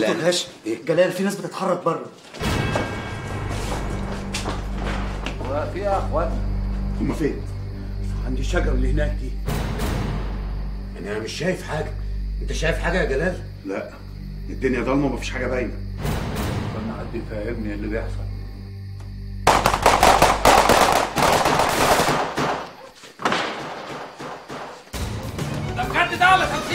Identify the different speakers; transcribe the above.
Speaker 1: لا
Speaker 2: تقولهاش جلال في ناس بتتحرك بره.
Speaker 3: وفي يا اخوانا
Speaker 4: هما فين؟
Speaker 1: عند الشجرة اللي هناك دي. يعني أنا مش شايف حاجة. أنت شايف حاجة يا جلال؟
Speaker 4: لا. الدنيا ضلمة ومفيش حاجة باينة.
Speaker 3: استنى حد يفهمني اللي بيحصل.
Speaker 5: ده بجد ده ولا تمثيل؟